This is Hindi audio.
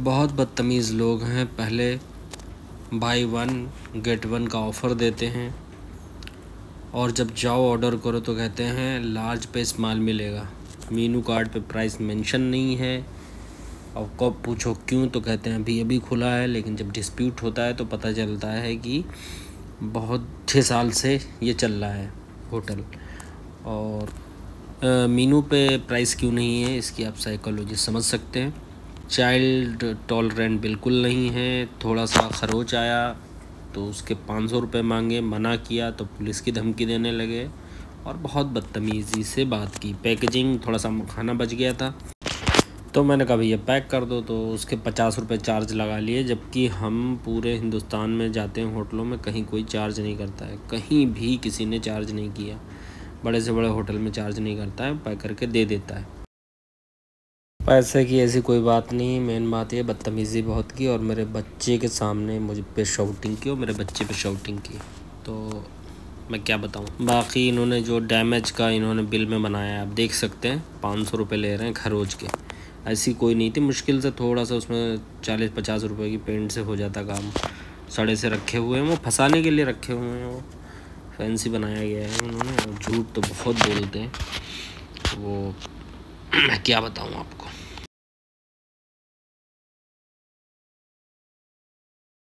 बहुत बदतमीज़ लोग हैं। पहले बाई वन गेट वन का ऑफ़र देते हैं। और जब जाओ ऑर्डर करो तो कहते हैं, लार्ज पे स्मॉल मिलेगा। मीनू कार्ड पे प्राइस मेंशन नहीं है। और कब पूछो क्यों तो कहते हैं, अभी अभी खुला है। लेकिन जब डिस्प्यूट होता है तो पता चलता है कि बहुत छः साल से ये चल रहा है होटल और मीनू पे प्राइस क्यों नहीं है, इसकी आप साइकोलॉजी समझ सकते हैं। चाइल्ड टॉलरेंट बिल्कुल नहीं है। थोड़ा सा खरोच आया तो उसके पाँच सौ रुपये मांगे, मना किया तो पुलिस की धमकी देने लगे और बहुत बदतमीज़ी से बात की। पैकेजिंग, थोड़ा सा खाना बच गया था। तो मैंने कहा, भैया, पैक कर दो। तो उसके पचास रुपये चार्ज लगा लिए, जबकि हम पूरे हिंदुस्तान में जाते हैं होटलों में, कहीं कोई चार्ज नहीं करता है। कहीं भी किसी ने चार्ज नहीं किया। बड़े से बड़े होटल में चार्ज नहीं करता है, पैक करके दे देता है। पैसे की ऐसी कोई बात नहीं मेन बात ये, बदतमीज़ी बहुत की और मेरे बच्चे के सामने मुझ पे शाउटिंग की और मेरे बच्चे पे शाउटिंग की। तो मैं क्या बताऊँ? बाकी इन्होंने जो डैमेज का इन्होंने बिल में बनाया है, आप देख सकते हैं, पाँच सौ रुपये ले रहे हैं खरोज के। ऐसी कोई नहीं थी, मुश्किल से थोड़ा सा उसमें चालीस पचास रुपये की पेंट से हो जाता काम। सड़े से रखे हुए हैं वो, फंसाने के लिए रखे हुए हैं वो। फैंसी बनाया गया है उन्होंने झूठ तो बहुत बोलते हैं। वो, मैं क्या बताऊँ आपको?